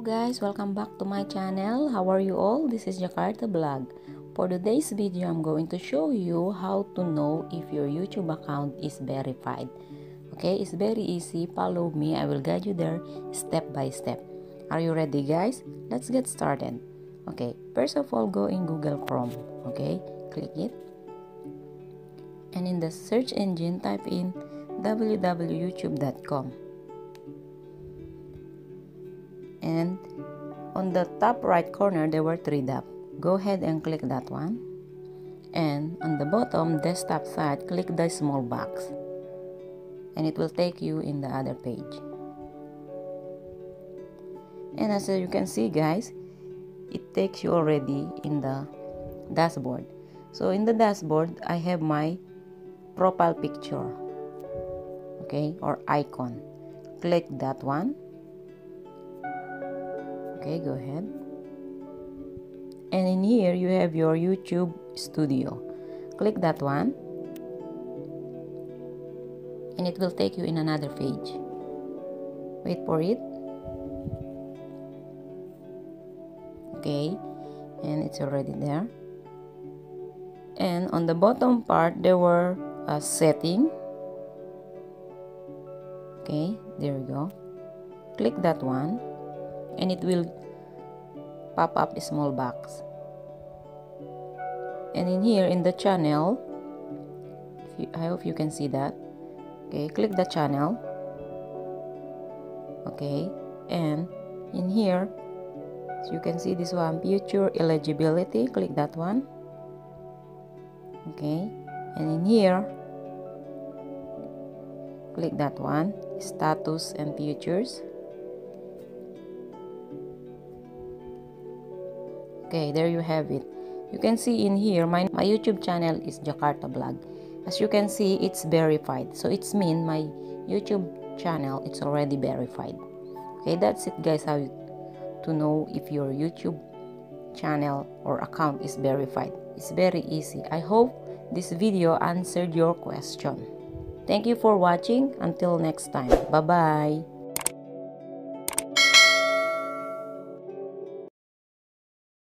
guys, welcome back to my channel. How are you all? This is Jacarta Vlog. For today's video, I'm going to show you how to know if your YouTube account is verified. Okay, it's very easy. Follow me. I will guide you there step by step. Are you ready guys? Let's get started. Okay, first of all, go in Google Chrome. Okay, click it. And in the search engine, type in www.youtube.com and on the top right corner there were three dots go ahead and click that one. And on the bottom desktop side click the small box. And it will take you in the other page. And as you can see guys it takes you already in the dashboard. So in the dashboard I have my profile picture okay or icon. Click that one okay go ahead. And in here you have your YouTube studio. Click that one. And it will take you in another page. Wait for it. Okay. And it's already there. And on the bottom part there were a setting. Okay there we go. Click that one and it will pop up a small box. And in here in the channel you, I hope you can see that. Okay click the channel. Okay and in here so you can see this one feature eligibility click that one. Okay and in here click that one status and features okay there you have it. You can see in here my, my youtube channel is jacarta vlog. As you can see it's verified. So it's mean my youtube channel it's already verified. Okay that's it guys how to know if your youtube channel or account is verified. It's very easy. I hope this video answered your question. Thank you for watching. Until next time. Bye bye